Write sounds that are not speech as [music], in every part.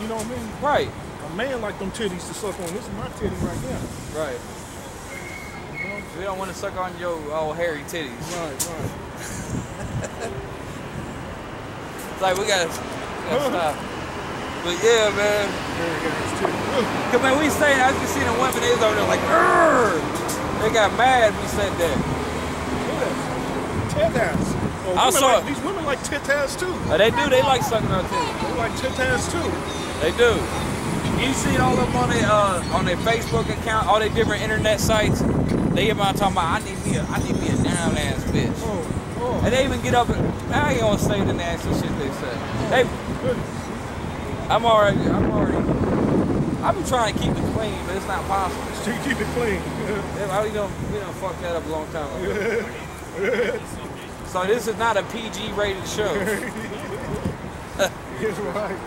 You know what I mean? Right. A man like them titties to suck on. This is my titty right here. Right. You know? We don't want to suck on your old hairy titties. Right, right. It's like we gotta, we gotta stop. But yeah, man. Very got his titty. Cause man, we saying I just seen the women they was over there like, Urgh! they got mad. We said that. Tit ass. Oh, I women saw like, these women like tit ass too. Oh, they do. They like sucking on titties. They like tit ass too. They do. You see all of them on their uh, on their Facebook account, all their different internet sites. They about talking about I need me a I need me a down ass bitch. Oh, oh. And they even get up and I ain't gonna say the nasty shit they say. They Goodness. I'm already I'm already I be trying to keep it clean, but it's not possible. Still [laughs] keep it clean. Yeah, We don't we don't fuck that up a long time ago. [laughs] So this is not a PG rated show. [laughs] That's [laughs] right.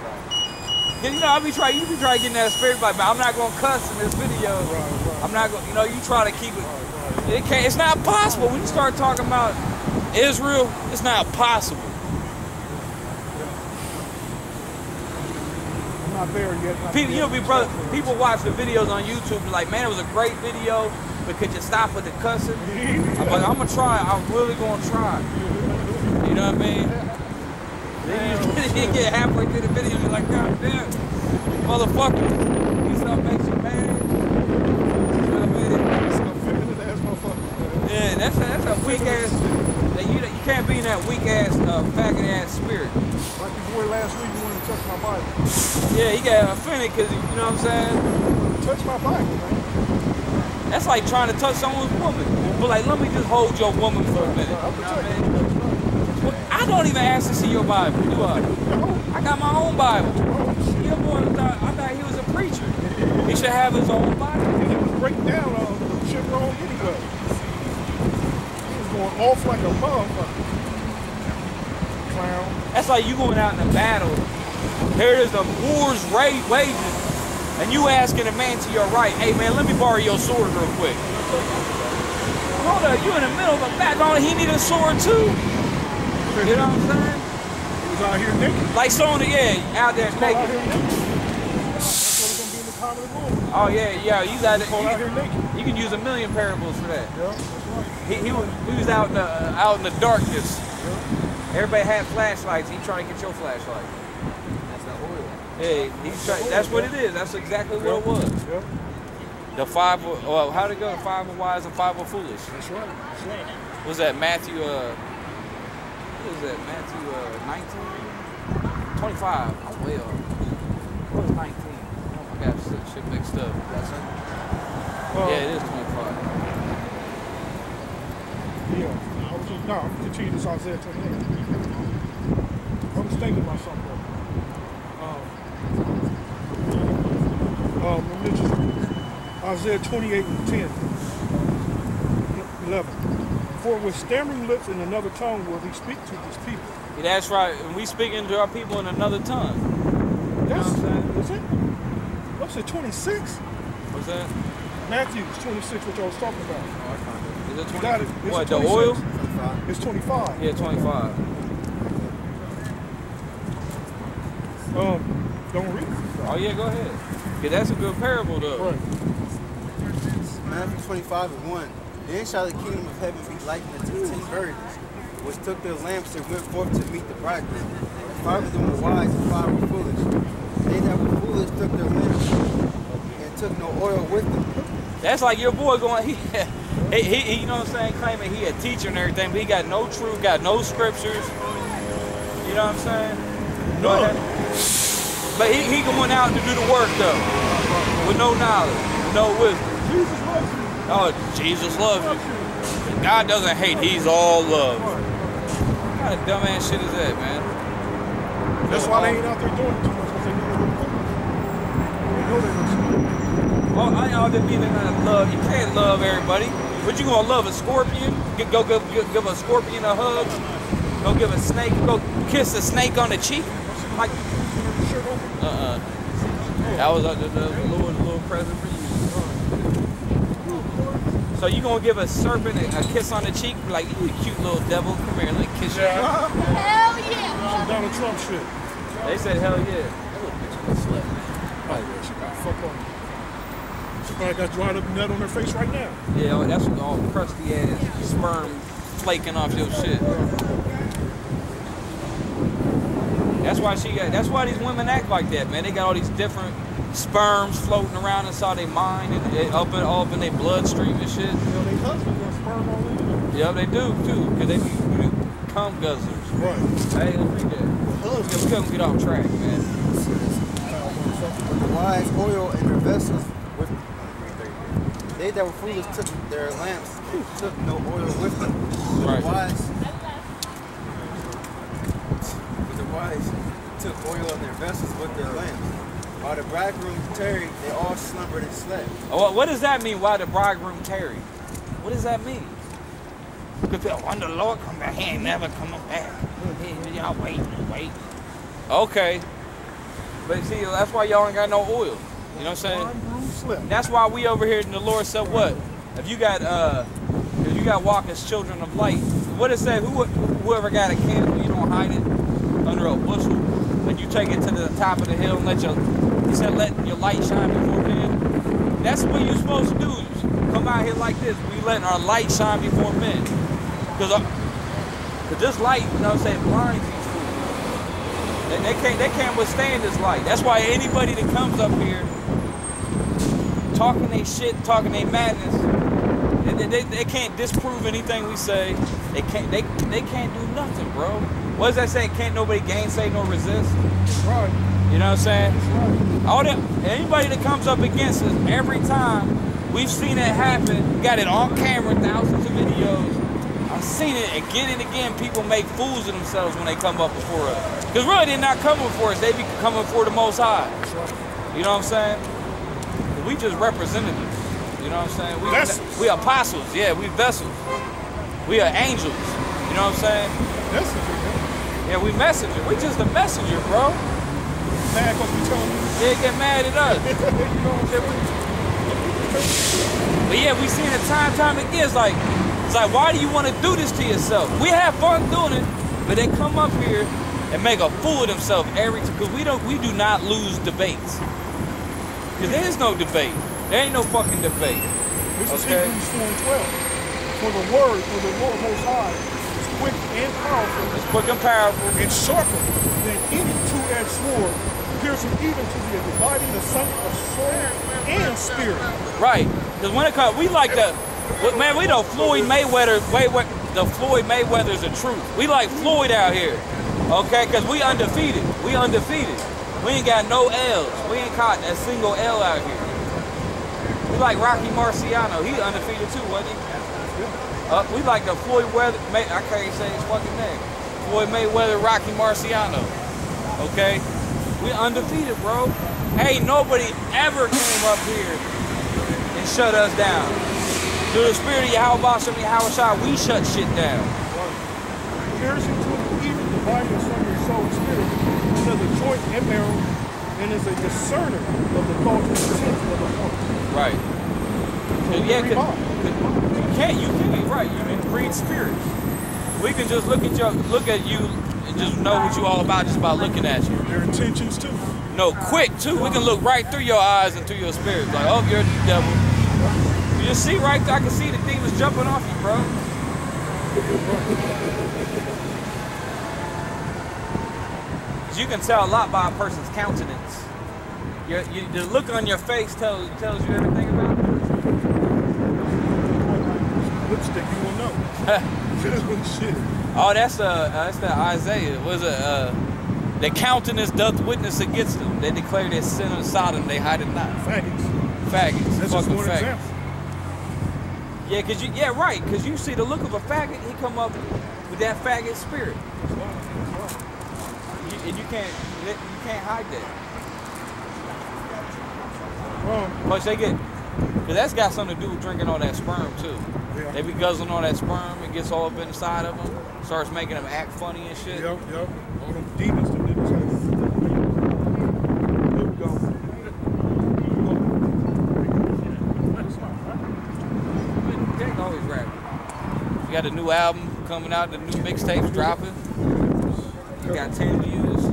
You know I be trying you be trying to get that spirit like I'm not gonna cuss in this video. Right, right. I'm not gonna you know, you try to keep it It can't. It's not possible when you start talking about Israel. It's not possible. I'm not there yet. People, you know, be brother. People watch the videos on YouTube. Like, man, it was a great video, but could you stop with the cussing? I'm like, I'm gonna try. I'm really gonna try. You know what I mean? Then you, [laughs] you get halfway through the video, you're like, God damn, motherfucker, you stuff makes you mad. You know what I mean? Some feminine ass motherfucker. Yeah, that's a, that's a weak ass. That you you can't be in that weak ass uh, faggot ass spirit. Like your boy last week, you wanted to touch my Bible. Yeah, he got offended because you know what I'm saying. Touch my Bible, man. That's like trying to touch someone's woman. But like, let me just hold your woman for a minute. I protecting mean? you. Well, I don't even ask to see your Bible, do I? I got my own Bible. Your boy thought, I thought he was a preacher. He should have his own Bible. And he was breaking down on the shit wrong anyway. He was going off like a motherfucker. Clown. That's like you going out in a battle. Here is the war's ra- wages. And you asking a man to your right, hey man, let me borrow your sword real quick. Hold up, you in the middle of a battle. He need a sword too. You know what I'm saying? He was out here naked. Like someone, yeah, out there Out here naked. naked. That's what gonna be in the time of the movie. Oh yeah, yeah, you got it. Out here You, naked. you can use a million parables for that. Yeah, right. He, he was he was out in the uh, out in the darkness. Everybody had flashlights. He trying to get your flashlight. That's the oil. Hey, he's try, that's what it is. That's exactly what it was. The five. of- Well, how to go? The five of wise and five of foolish. that's right. That's right. Was that Matthew? Uh, what was that? Matthew uh, 19? 25. I'm way off. What was 19? Oh my gosh, shit, shit mixed up. That's it. Uh, Yeah, it is 25. Yeah, I was just, no, I'm continuing this Isaiah 28. I was thinking about something. Um, let me just- Isaiah 28 and 10. 11. For with stammering lips and another tongue will he speak to his people. Yeah, that's right. And we speaking to our people in another tongue. That's, what I'm is it? What's it, 26? What's that? Matthew's 26, which I was talking about. Is it You 20? got it. It's What, the oil? Twenty-five. It's 25. Yeah, 25. Um, don't read it. Oh, yeah, go ahead. Yeah, that's a good parable, though. Right. Matthew 25 and 1. Then shall the kingdom of heaven be likened unto ten virgins, which took their lamps and went forth to meet the bridegroom. And five of them were wise and five were foolish. They that were foolish took their lamps and took no oil with them. That's like your boy going, [laughs] he, he, he, you know what I'm saying, claiming he a teacher and everything, but he got no truth, got no scriptures. You know what I'm saying? No. But he, he going out to do the work, though, with no knowledge, no wisdom. Jesus loves you. Oh, Jesus loves you. God doesn't hate, he's all love. What kind of dumbass shit is that, man? That's why they ain't out there doing it too much because they know they're They know they're Oh, I all didn't mean they're love. You can't love everybody. But you gonna love a scorpion? G- Go give, a scorpion a hug. Go give a snake. Go kiss a snake on the cheek. Like, uh-uh. That was a, little, little present for you. So you gonna give a serpent a, a kiss on the cheek? Like, you a cute little devil. Come here, let me kiss you. Hell yeah! Some Donald Trump shit. They said hell yeah. That little bitch is a slut, man. Oh yeah, she got fuck on. She probably got dried up nut on her face right now. Yeah, oh, that's all crusty ass sperm flaking off your shit. That's why she. That's why these women act like that, man. They got all these different sperms floating around inside their mind and up and up in their bloodstream and shit. You know, they husbands got sperm all in them. Yeah, they do too, cause they be cum guzzlers. Right. Hey, let's read that. We couldn't get off track, man. The wise oil in their vessels with they that were foolish took their lamps and took no oil with them. Right. wise but took oil in their vessels with their lamps. While the bridegroom tarried, they all slumbered and slept. Oh, What, what does that mean? Why the bridegroom tarried? What does that mean? Because when the Lord come back, he ain't never coming back. Y'all wait and wait. Okay. But see, that's why y'all ain't got no oil. You know what I'm saying? Bridegroom slept. That's why we over here in the Lord said what? If you got uh if you got walk as children of light, what it say? Who whoever got a candle, you don't hide it under a bushel, and you take it to the top of the hill and let your he said let your light shine before men. That's what you're supposed to do. Come out here like this. We letting our light shine before men. Cause, uh, Cause this light, you know what I'm saying, blinds these fools. They, they can't they can't withstand this light. That's why anybody that comes up here talking they shit, talking they madness. They, they, they can't disprove anything we say. They can't they they can't do nothing, bro. What does that say? Can't nobody gainsay nor resist? Right. You know what I'm saying? Right. All that anybody that comes up against us every time we've seen it happen, got it on camera, thousands of videos. I've seen it again and again. People make fools of themselves when they come up before us. Because really they're not coming for us, they be coming for the most high. Right. You know what I'm saying? We just representatives. You know what I'm saying? We Vessels. we apostles, yeah, we vessels. We are angels. You know what I'm saying? Man. Yeah, we messenger. We just a messenger, bro. Mad because we telling you. They get mad at us. [laughs] you know what I'm saying? But yeah, we seen it time time again. It's like it's like why do you want to do this to yourself? We have fun doing it, but they come up here and make a fool of themselves every because we don't we do not lose debates. Cause there is no debate. There ain't no fucking debate. This is Okay. Hebrews 4 and 12. For the word, for the Lord Most High, is quick and powerful It's quick and powerful. and sharper than any two-edged sword, piercing even to the dividing asunder of soul and spirit. Right. Because when it comes, we like the, man, we know Floyd Mayweather, wait, wait, the Floyd Mayweather's the truth. We like Floyd out here, okay? Because we undefeated. We undefeated. We ain't got no L's. We ain't caught a single L out here. We like Rocky Marciano. He undefeated too, wasn't he? Uh, we like the Floyd Weather, May, I can't say his fucking name. Floyd Mayweather, Rocky Marciano. Okay? We undefeated, bro. Hey, nobody ever came up here and shut us down. Through the spirit of Yahweh Shem Yahawashi, we shut shit down. Piercing to even dividing asunder of soul and spirit, of the joint and marrow, and is a discerner of the thoughts and intents of the heart. Right. So yeah, we 'cause- read You can't, you can't, right. You can read spirits. We can just look at you, look at you and just know what you all about just by looking at you. their intentions too. No, quick too. We can look right through your eyes and through your spirit. Like, oh, you're the devil. You just see right there. I can see the demons jumping off you, bro. You can tell a lot by a person's countenance. Your, you, the look on your face tells tells you everything about them. Lipstick, you will know. Shit. [laughs] Oh, that's uh, uh that's the Isaiah. Was it uh, the countenance doth witness against them. They declare their sin of Sodom. They hide it not. Faggots. Faggots. That's just fucking one faggots. example. Yeah, cause you yeah right, cause you see the look of a faggot, he come up with that faggot spirit, you, and you can't you can't hide that. Well, Plus they get, cause that's got something to do with drinking all that sperm too. yeah. They be guzzling all that sperm, it gets all up inside of them, starts making them act funny and shit. Yep, yep. All them demons them have. Here we go. Always rapping. You got a new album coming out, the new mixtapes dropping. You got 10 views.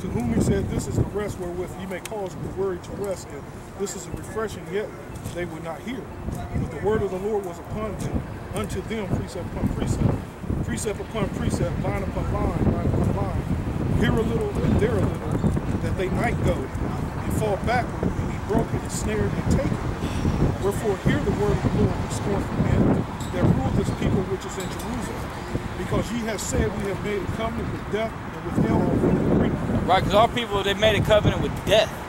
Two whom he said, This is the rest wherewith ye may cause the weary to rest, and this is a refreshing, yet they would not hear. But the word of the Lord was upon them, unto them precept upon precept, precept upon precept, line upon line, line upon line, here a little and there a little, that they might go and fall backward and be broken and snared and taken. Wherefore hear the word of the Lord, ye scornful men, that rule this people which is in Jerusalem. Because ye have said we have made a covenant with death and with hell. Right, because our people they made a covenant with death.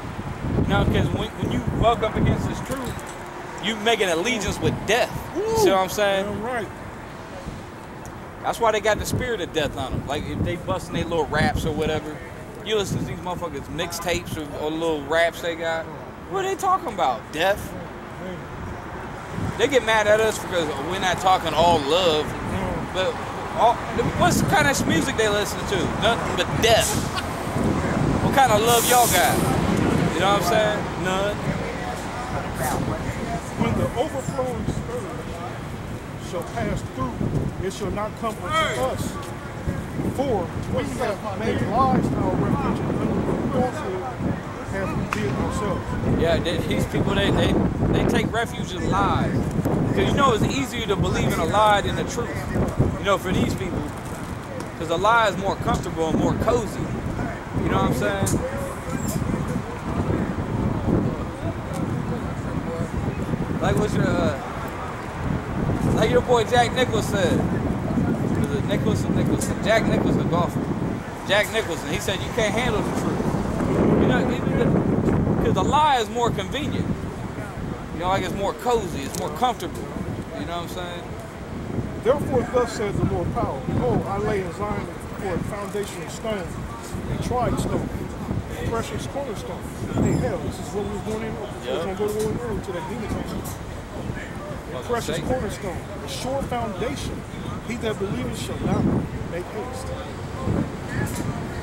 Know, because when, when you buck up against this truth, you make an allegiance with death. You see what I'm saying? Right. That's why they got the spirit of death on them. Like if they busting their little raps or whatever, you listen to these motherfuckers mixtapes or, or little raps they got. What are they talking about? Death. They get mad at us because we're not talking all love, but all, what's the kind of music they listen to? Nothing but death. What kind of love y'all got? You know what I'm saying? None. When the overflowing spirit shall pass through, it shall not come unto us. For we have made lies our refuge, and falsehood have we hid ourselves. Yeah, they, these people they, they they take refuge in lies. Because you know it's easier to believe in a lie than the truth. You know, for these people, because a lie is more comfortable and more cozy. You know what I'm saying? Like what your uh, like your boy Jack said. Was it Nicholas or Nicholson? Jack the golfer. Jack Nicholson. He said you can't handle the truth. You know, because the lie is more convenient. You know, like it's more cozy, it's more comfortable. You know what I'm saying? Therefore, thus says the Lord power. Behold, I lay in Zion for a foundation of stone, a tried stone, precious cornerstone. Hey, hell, this is what we was going in. We was going to go to war early to that demon. A precious cornerstone, a sure foundation. He that believeth shall not make haste.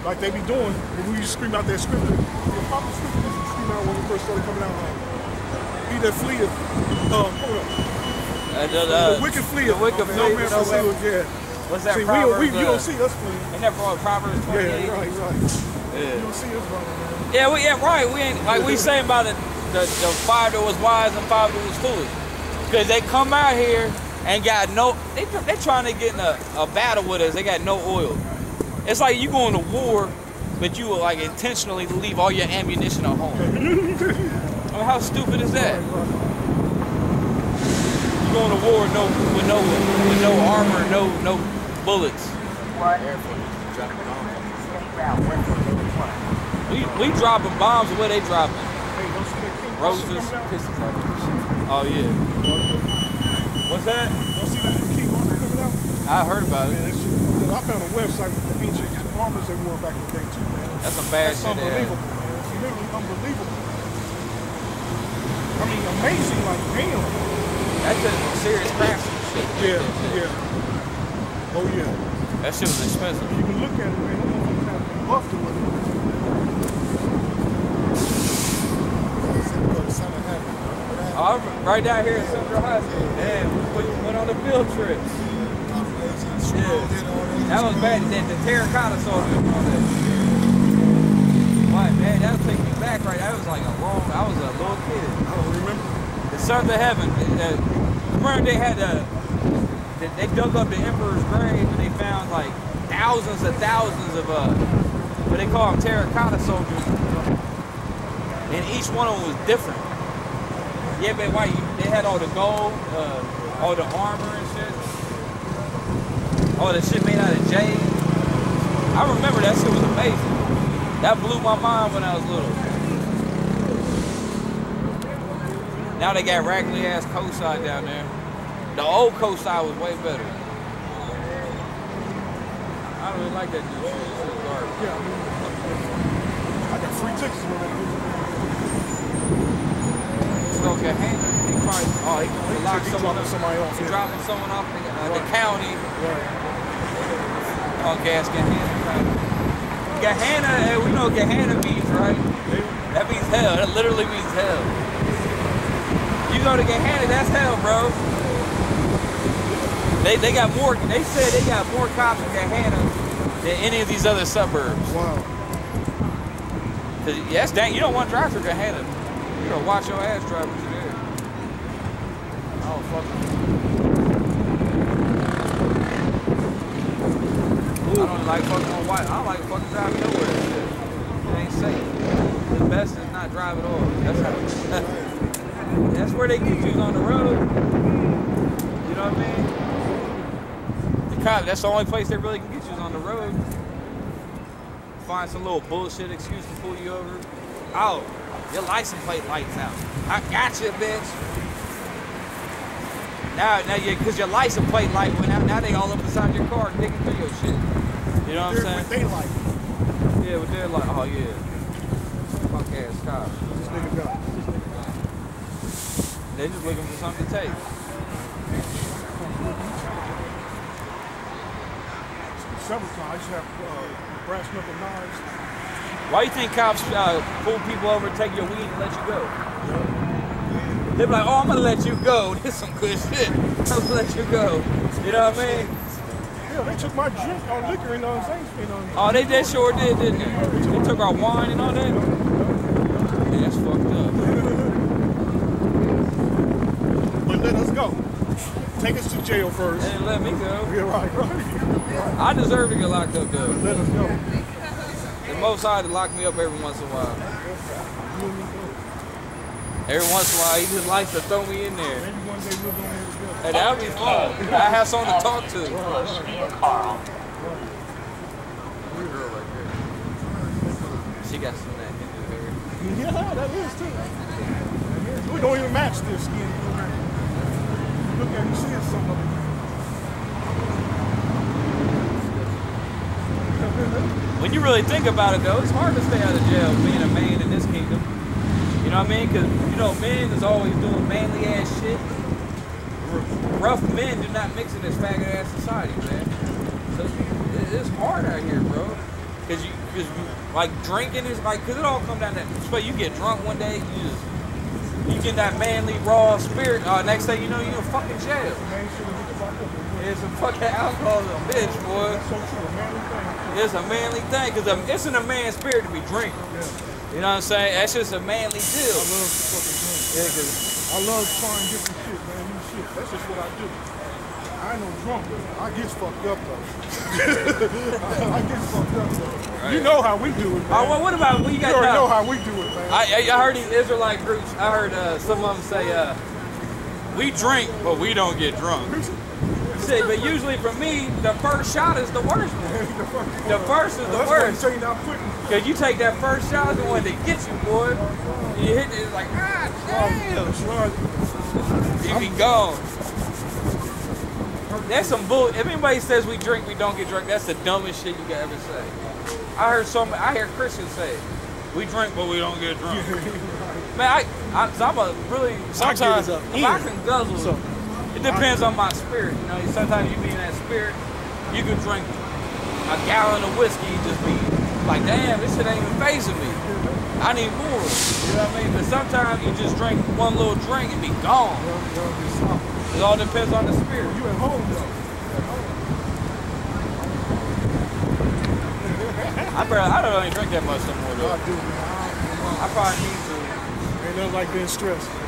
Like they be doing when we used to scream out that scripture. The the scripture used to scream out when we first started coming out. Like, he that fleeth, um, hold up. Uh, the, the- the wicked fleeth. The wicked no fleeth. man no man- it, yeah. What's that See, Proverbs? we, you uh, don't see us flee. Ain't that from Proverbs 28? Yeah, right, right. You Yeah. don't see us running, man. Yeah, we, yeah, right. We ain't like we saying about the, the the five that was wise and five that was foolish, because they come out here and got no. They they trying to get in a, a battle with us. They got no oil. It's like you going to war, but you will like intentionally leave all your ammunition at home. [laughs] I mean, how stupid is that? You going to war with no with no with no armor, no no bullets. We we dropping bombs. Where they dropping? Hey, don't see that king Roses. out? Oh yeah. What's that? Don't see that king armor coming out? I heard about Man, it. that shit, I found a website with the ancient armors they wore back in the day too, man. That's a bad That's shit. unbelievable, man. It's literally unbelievable. I mean, amazing, like, damn. That's just serious craftsmanship. shit. Yeah, yeah. Oh, yeah. That shit was expensive. You can look at it, man. Have been buffed with it. Oh, I'm right down here at Central High School. Damn, we went- on the field trips. That was bad. That the terracotta soldiers and all that. Why, man, that would me back right. That was like a long. I was a little kid. I don't remember. The Sons of Heaven. Remember they had they, they dug up the Emperor's grave and they found like thousands and thousands of uh, what they call them terracotta soldiers, and each one of them was different. Yeah, but why? They had all the gold, uh, all the armor and shit, all the shit made out of jade. I remember that shit was amazing. That blew my mind when I was little. Now they got raggedy ass coastside down there. The old coastside was way better. I don't really like that new shit. Yeah, I I got free tickets when I So Gahanna, he probably, oh, he, he locked someone up. somebody off, He dropping someone off the, uh, the county. Right. Oh, gas Gahanna. Gahanna, eh, we know what Gahanna means, right? That means hell. That literally means hell. You go to Gahanna, that's hell, bro. They, they got more, they said they got more cops in Gahanna than any of these other suburbs. Wow. Cause yeah, dang. You don't want to drive through Gahanna. You gotta watch your ass driving through there. Oh fuck. I don't like fucking on white. I don't like fucking driving nowhere. It ain't safe. The best is not drive at all. That's how. [laughs] that's where they get you on the road. You know what I mean? The cop. That's the only place they really can get you is on the road. Find some little bullshit excuse to pull you over. Oh, your license plate lights out. I got you, bitch. Now, now, you, cause your license plate light went out. Now they all up inside your car digging through your shit. You know what They're I'm saying? with daylight. Yeah, they're like, oh yeah, fuck ass cops. This nigga got. They just looking for something to take. Several times you have uh, brass knuckle knives. Why do you think cops uh, pull people over, take your weed, and let you go? They be like, oh, I'm gonna let you go. [laughs] This is some good shit. I'm gonna let you go. You know what I mean? Yeah, they took my drink on liquor and on things. You know, Oh, they, they sure did, didn't they? They took our wine and all that. Yeah, that's fucked up. [laughs] but let us go. Take us to jail first. didn't let me go. Yeah, right, right. I deserve to get locked up though. Let us go. The sides lock me up every once in a while. Every once in a while, he just likes to throw me in there. There. And that'd be fun. I have someone to talk to. She got some that Hindu hair. Yeah, that is too. We don't even match this skin. Look at you see it's some of it. When you really think about it, though, it's hard to stay out of jail being a man in this kingdom. You know what I mean? Because, you know, men is always doing manly ass shit. Rough men do not mix in this faggot ass society, man. So it's hard out here, bro. Because you, cause you, like, drinking is like, because it all come down to that. You get drunk one day, you just, you get that manly, raw spirit. Uh, next thing you know, you're in fucking jail. It's a fucking alcohol, a bitch, boy. That's so true, a manly thing. It's a manly thing because it's in a man's spirit to be drinking. Yeah. You know what I'm saying? That's just a manly deal. I love to fucking drink. Yeah, cause I love trying different shit, man. New shit. That's just what I do. I ain't no drunk. I get fucked up though. [laughs] I get fucked up though. You know how we do it, man. oh, well, what about what you you already know how we do it, man. I, I I heard these Israelite groups. I heard uh, some of them say, uh, "We drink, but we don't get drunk." Say, but usually for me, the first shot is the worst one. [laughs] The first is the That's why you worst. not putting. Cause you take that first shot, the one that gets you, boy. You hit it, it's like, ah, damn. That's right. You be gone. That's some bull. If anybody says we drink, we don't get drunk, that's the dumbest shit you can ever say. I heard some. I hear Christians say, "We drink, but we don't get drunk." [laughs] Man, I, I, so I'm a really sometimes it up if I can guzzle. So, it depends on my spirit. You know, sometimes you be in that spirit, you can drink a gallon of whiskey, and just be like, "Damn, this shit ain't even phasing me." I need more. You know what I mean? But sometimes you just drink one little drink and be gone. yo, yo, it's soft. It all depends on the spirit. You at home though. [laughs] I barely, I don't even drink that much no more I do, man. I probably need to. Ain't nothing like being stressed. Being stressed and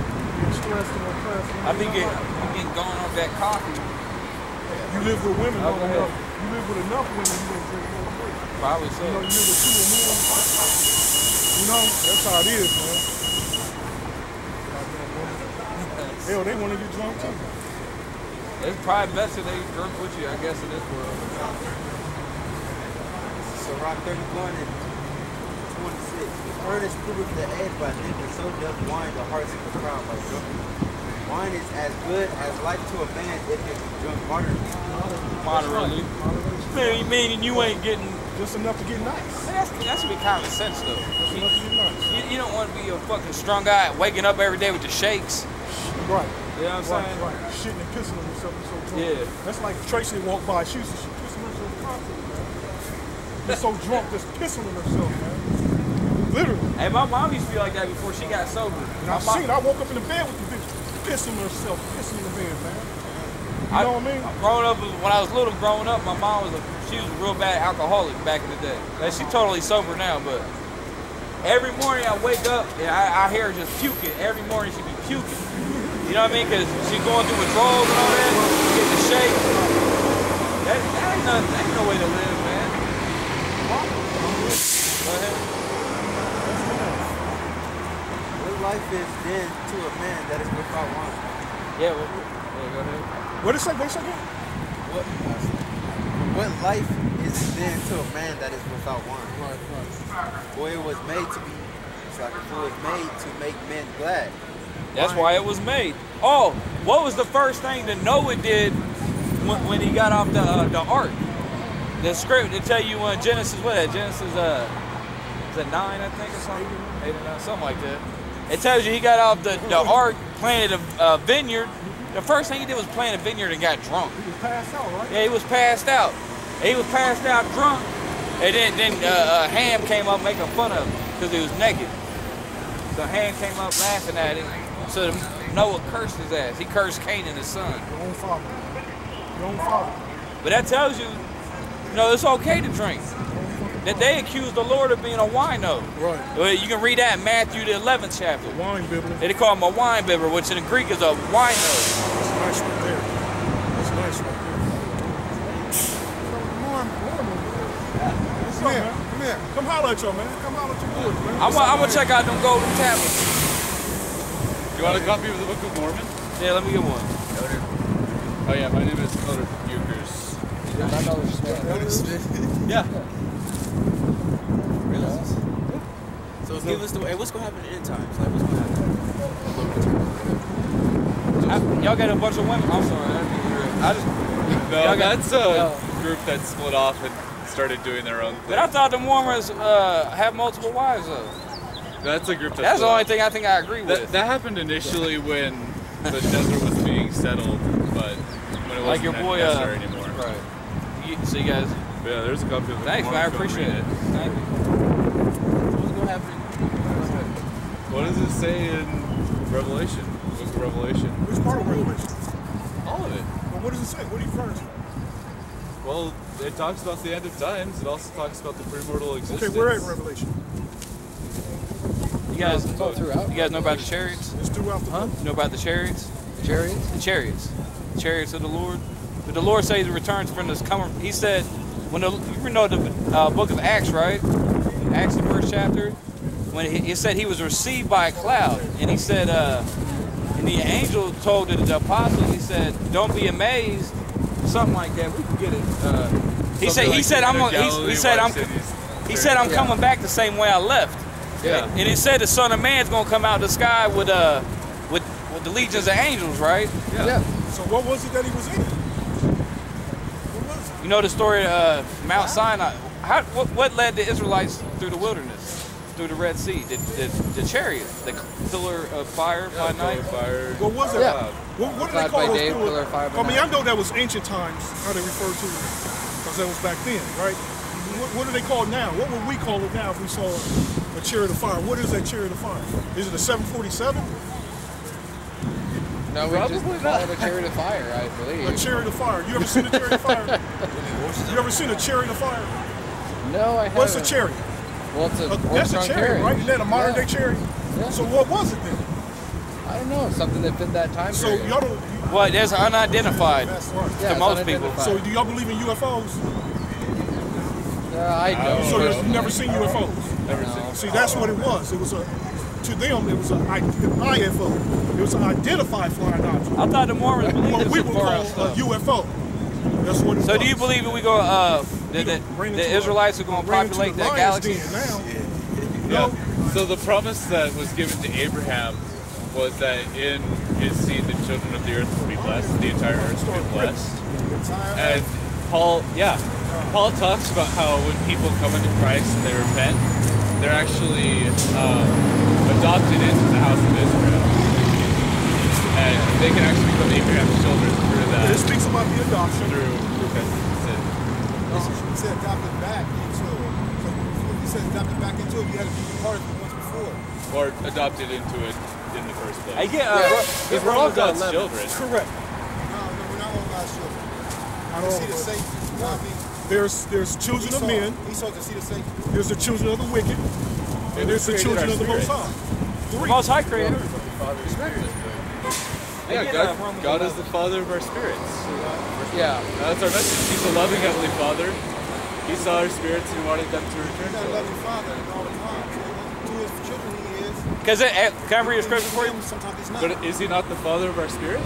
oppressed. I be getting, I'm getting going off that coffee. You live with women Oh, long go ahead. enough. You live with enough women, you don't drink more drink. Probably You know, so. you live with two or more. You know, that's how it is, man. Goddamn women. Hell, they want to get drunk too. It's probably best if they drunk with you, I guess, in this world. So Sirach 31 and 26. The furnace proveth the edge by thinking, so doth wine the hearts of the crowd by drunkenness. Wine is as good as life to a man if it be drunk moderately. Moderately. Man, you meaning you ain't getting. Just enough to get nice. That's, that should be common sense though. Just You, enough to get nice. you, you don't want to be a fucking strong guy waking up every day with the shakes. Right. You know what I'm Right, saying? right. Shitting and pissing on yourself and so drunk. Yeah. That's like Tracy walked by. She used to she pissing herself constantly, man. She's so drunk, just pissing on herself, man. Literally. Hey, my mom used to be like that before she got sober. And I seen it. I woke up in the bed with the bitch pissing herself, pissing in the bed, man. You know what I mean? Uh, growing up, when I was little, growing up, my mom was a she was a real bad alcoholic back in the day. Like, she's totally sober now, but every morning I wake up and I, I hear her just puking. Every morning she be puking. You know what I mean? Because she going through withdrawals and all that, getting the shake. That, that ain't nothing. That ain't no way to live, man. Go ahead. What life is then to a man that is without wine? Yeah, well, yeah, go ahead. What it say? What say? again? What, what life is then to a man that is without wine? Right, right. For it was made to be, it's like it was made to make men glad. That's why it was made. Oh, what was the first thing that Noah did when, when he got off the uh, the ark? The script to tell you in Genesis what? Genesis uh, is it nine I think or something, eight or nine, something like that. It tells you he got off the, the ark, planted a uh, vineyard. The first thing he did was plant a vineyard and got drunk. He was passed out, right? Yeah, he was passed out. He was passed out drunk, and then then uh, uh, Ham came up making fun of him because he was naked. So Ham came up laughing at him. So Noah cursed his ass. He cursed Canaan, his son. Your own father. Your own father. But that tells you, you know, it's okay to drink. That they accused the Lord of being a wino. Right. Well, You can read that in Matthew the 11th chapter. Wine bibber. They call him a wine bibber, which in the Greek is a wino. That's nice right there. That's nice right there. Warm, warm over there. Come here, come here. Come holler at your man. Come holler at your boys, man. I'm gonna check out them golden tablets. You want a copy of the Book of Mormon? Yeah, let me get one. Oh yeah, my name is Elder Bukers. Yeah. So give us the hey, what's gonna happen in the end times? Like what's gonna happen? I- y'all got a bunch of women. I'm sorry. I, didn't mean to interrupt. I just, No, Y'all got- that's a group that split off and started doing their own thing. but I thought the Mormons uh, have multiple wives though. That's a group that That's the only off. thing I think I agree That, with. that happened initially when the desert was being settled, but when it wasn't like your boy. Uh, necessary anymore. right. You, so you guys, yeah, there's a couple. of the thanks, man. I Mormon, go appreciate read it. Thank you. What's gonna happen? What does it say in Revelation? Book of Revelation? Which part of Revelation? All of it. Well, what does it say? What are you referring to? Well, it talks about the end of times. It also talks about the premortal existence. Okay, we're at Revelation. You guys, It's all throughout. you guys know about the chariots? It's throughout the Huh? You know about the chariots? Chariots? The chariots, the chariots of the Lord. But the Lord says he returns from this coming. He said, when the you know the uh, book of Acts, right? Acts the first chapter. When he, he said he was received by a cloud, and he said, uh, and the angel told the, the apostles, he said, "Don't be amazed." Something like that. We can get it. Uh, he Something said, he said, I'm. He, he said, I'm. He said, I'm Yeah. coming back the same way I left. Yeah. And it said the Son of Man's gonna come out of the sky with uh, with with the legions of angels, right? Yeah. So what was it that he was in? What was it? You know the story of uh, Mount Sinai. How, what, what led the Israelites through the wilderness, through the Red Sea? The, the, the chariot, the pillar of fire by Yeah, night. fire. What was it? Yeah. What, what do they call by those day, pillars? pillar of fire I mean, night. I know that was ancient times, how they refer to it, because that was back then, right? What, what do they call it now? What would we call it now if we saw a chariot of fire? What is that chariot of fire? Is it a 747? No, we just Probably call not. it a chariot of fire, I believe. A chariot of fire. You ever seen a chariot of fire? [laughs] You ever seen a chariot of fire? No, I haven't. What's a chariot? Well, it's a Uh, that's a horse-drawn right? Isn't that a modern Yeah. day cherry? Yeah. So what was it then? I don't know, something that fit that time So period. y'all don't. You, Well, there's unidentified. that's right. yeah, to it's most people. So do y'all believe in UFOs? Uh, I don't. So you've never seen UFOs? Never No. seen. See, that's what it was. It was a, to them, it was an IFO. It was an identified flying object. I thought the Mormons believed What in we some would call a. UFO. That's what it So was. do you believe that we go uh that, that Ran the into a- Israelites are going to populate that galaxy? den now. Yeah. No. So the promise that was given to Abraham was that in his seed the children of the earth would be blessed, the entire earth would be blessed. And Paul, yeah, Paul talks about how when people come into Christ and they repent, they're actually um, adopted into the house of Israel, and they can actually become Abraham's children through It that, speaks about the adoption. through repentance and. He said adopted back into it. So he says adopted back into it, you had to be part of it once before. or adopted into it in the first place. I get uh, Because we're all God's children. Correct. No, no, we're not all God's children. I don't see the Satan. You know what I mean? There's there's children of Esau- men. Esau's the seed of Satan. There's the children of the wicked. And there's the children of the Most spirits? High. The Most High Creator. Yeah, God, God is the Father of our spirits. Yeah. That's our message. He's a loving Heavenly Father. He saw our spirits and wanted them to return He's not a to us. loving father all the time. To his children he is. Because it, eh, can I read scripture for you? Sometimes he's not. But is He not the Father of our spirits?